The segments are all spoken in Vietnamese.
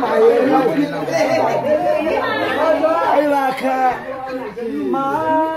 معينه أيوه. ما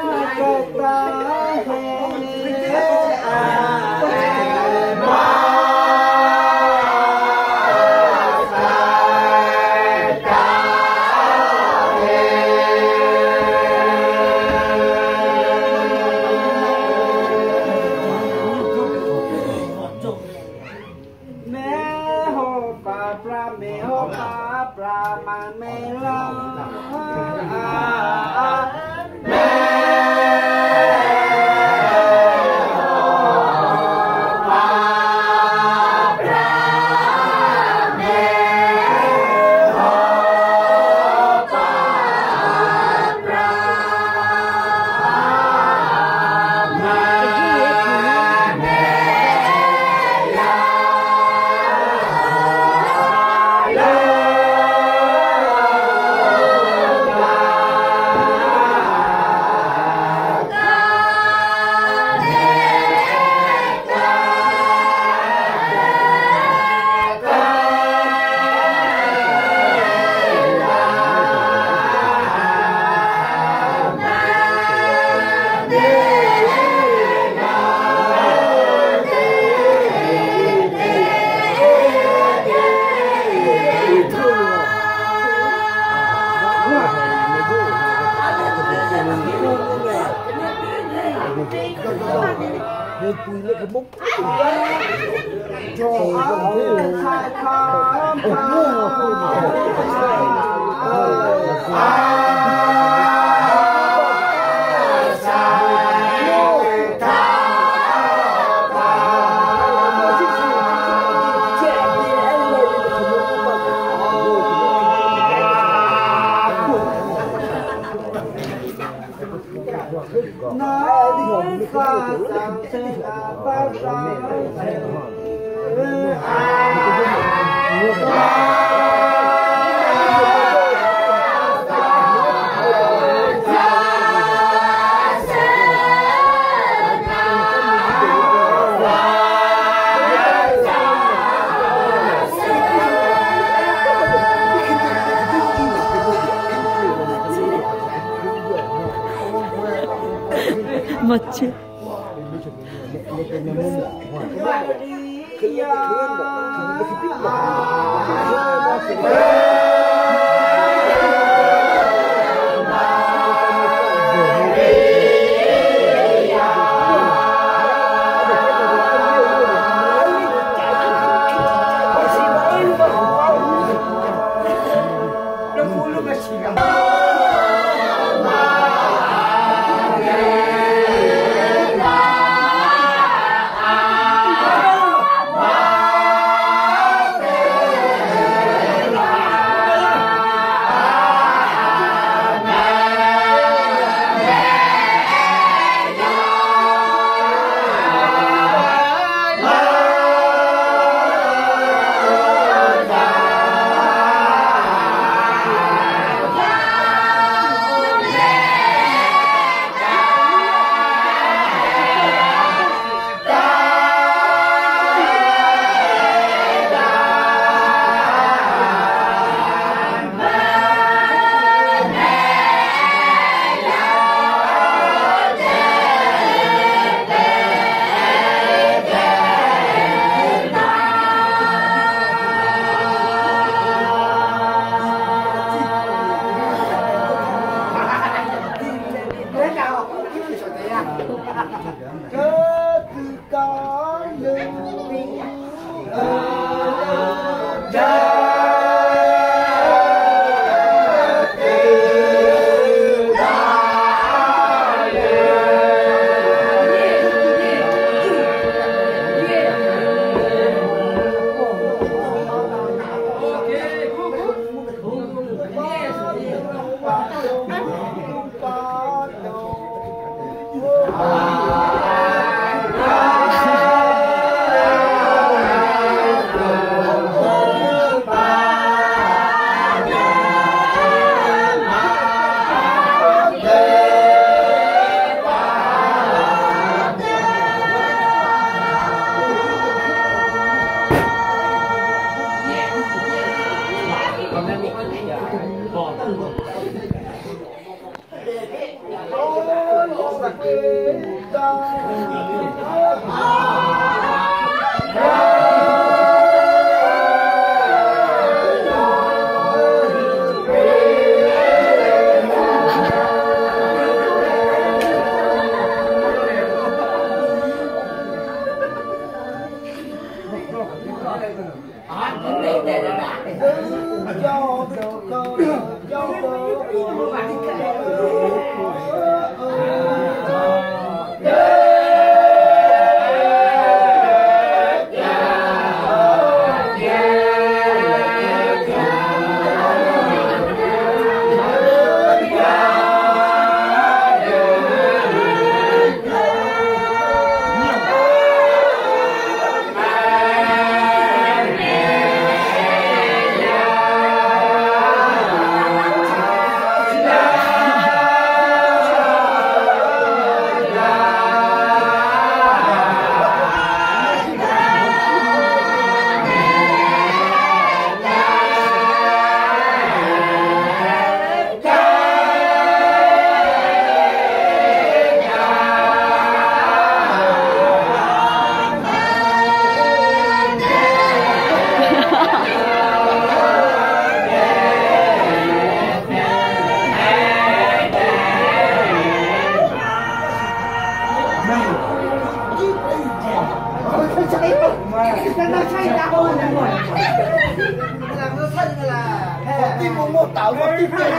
搞我一边啊！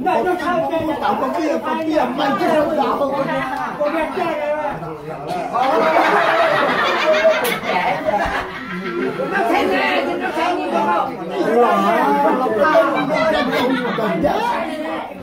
那就看见我搞个变个变，慢点搞我我变这个了。那才对，那才你搞。哇！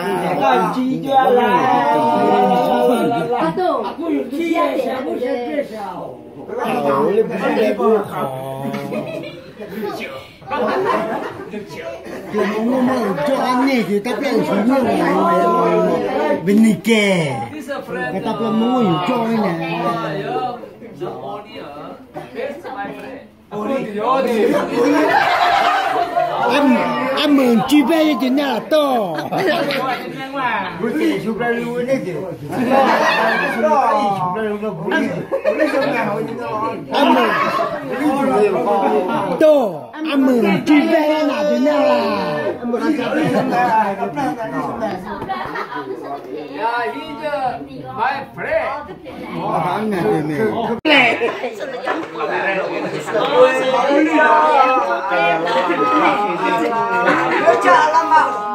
내가 지겨라 아구 지에 샤고 샤고 아 원래 무슨 내부 그놈은 저 안에 그 답변 중요한 거예요. 믿니께. 그 답변 너무 유치원이네. 어디야? 베스트 마이 프렌드. 어디 어디 ăn ăn mừng chi bé cho chị nhà to? Ăn mừng. To ăn mừng chi bé là chị nhà 哎，不来！啊，那那那，不来！哎，好了，好了，好了，好了，别叫了嘛。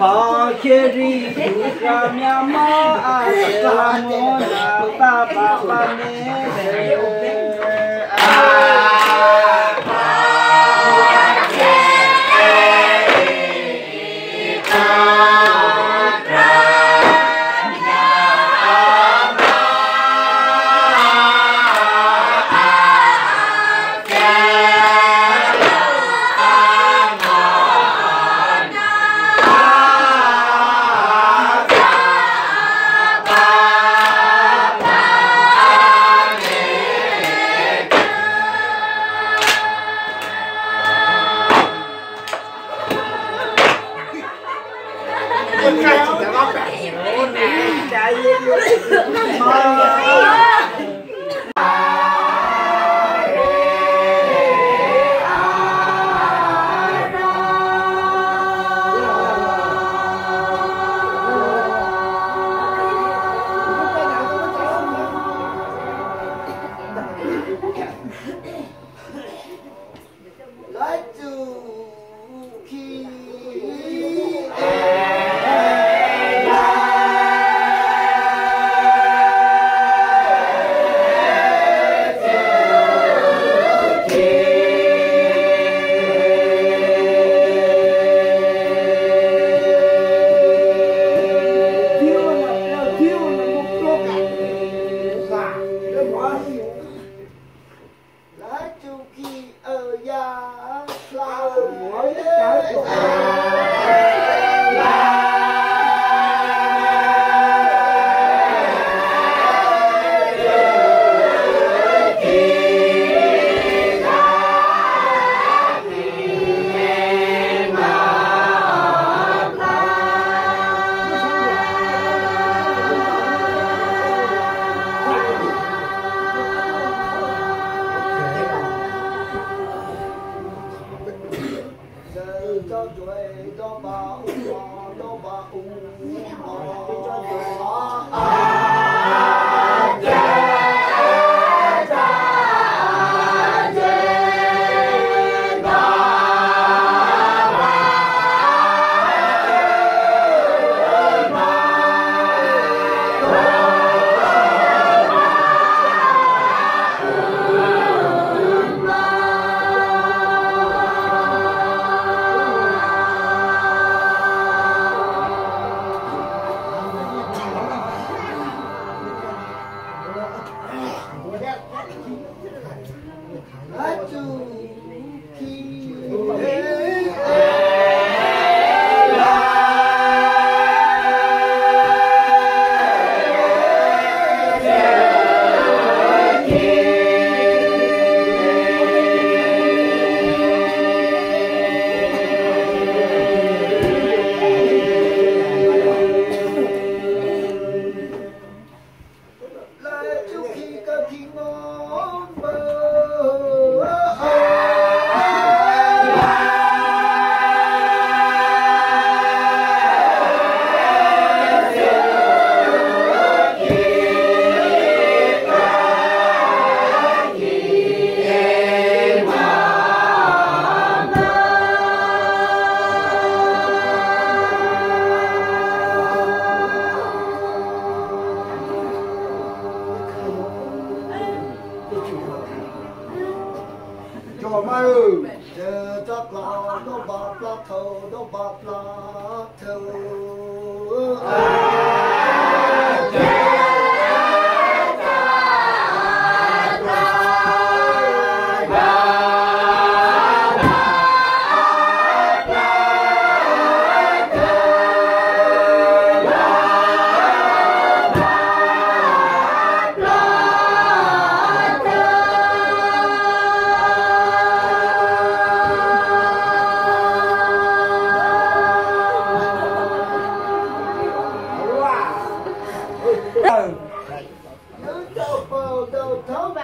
Akhiri Ramya Ma Aslamona Papa Pamela 那你 bị. 都走吧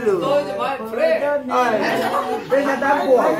gila. Kau je my friend. Ai. Dia tak buat.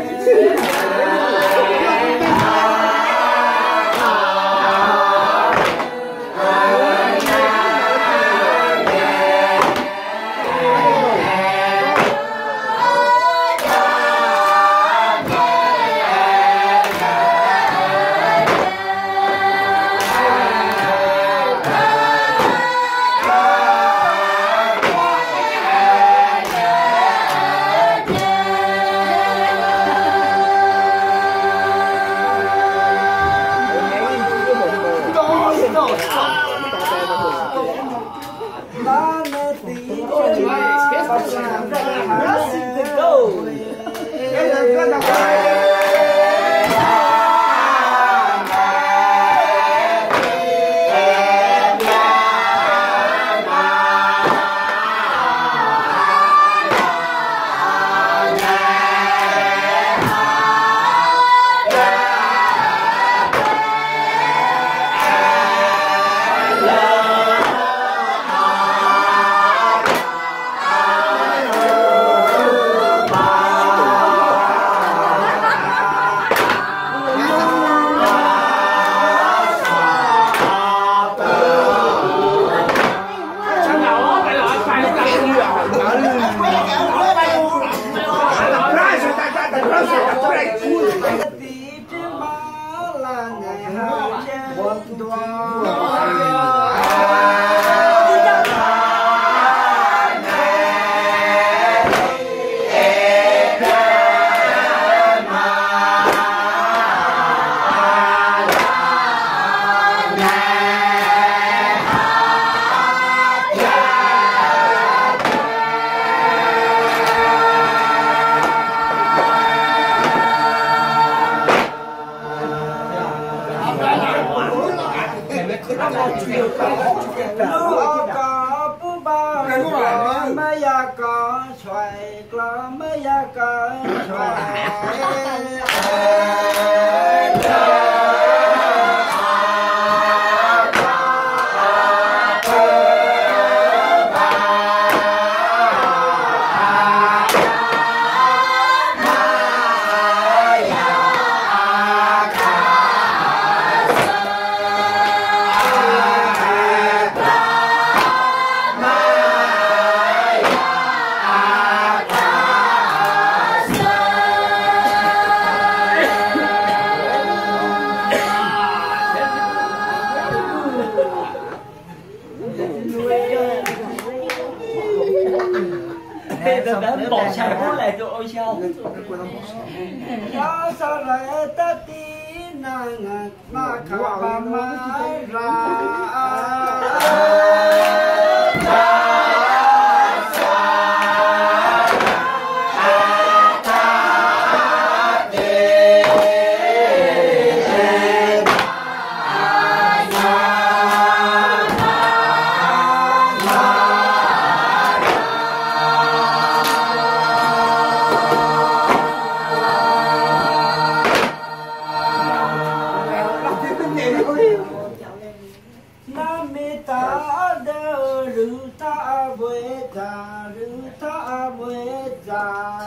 拉萨来的男人，那卡玛卡让。God.